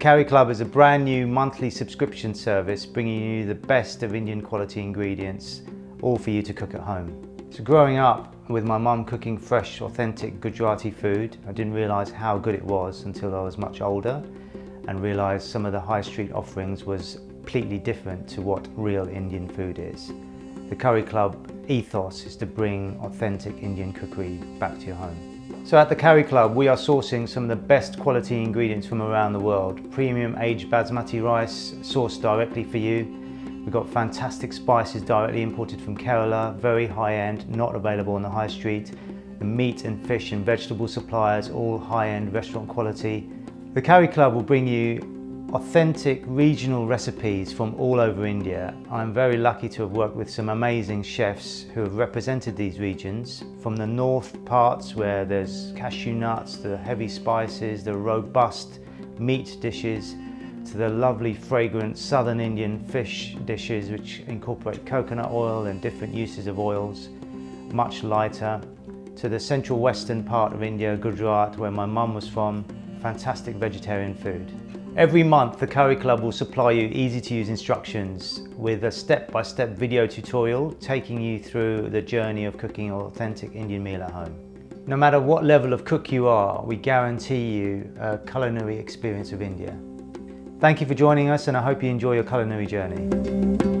Kari Club is a brand new monthly subscription service bringing you the best of Indian quality ingredients, all for you to cook at home. So growing up with my mum cooking fresh, authentic Gujarati food, I didn't realise how good it was until I was much older and realised some of the high street offerings was completely different to what real Indian food is. The Kari Club ethos is to bring authentic Indian cookery back to your home. So at the Kari Club, we are sourcing some of the best quality ingredients from around the world. Premium aged basmati rice sourced directly for you. We've got fantastic spices directly imported from Kerala, very high end, not available on the high street. The meat and fish and vegetable suppliers, all high end restaurant quality. The Kari Club will bring you authentic regional recipes from all over India. I'm very lucky to have worked with some amazing chefs who have represented these regions from the north parts where there's cashew nuts, the heavy spices, the robust meat dishes to the lovely fragrant southern Indian fish dishes which incorporate coconut oil and different uses of oils, much lighter, to the central western part of India, Gujarat, where my mum was from, fantastic vegetarian food. Every month, the Kari Club will supply you easy to use instructions with a step-by-step -step video tutorial taking you through the journey of cooking an authentic Indian meal at home. No matter what level of cook you are, we guarantee you a culinary experience of India. Thank you for joining us and I hope you enjoy your culinary journey.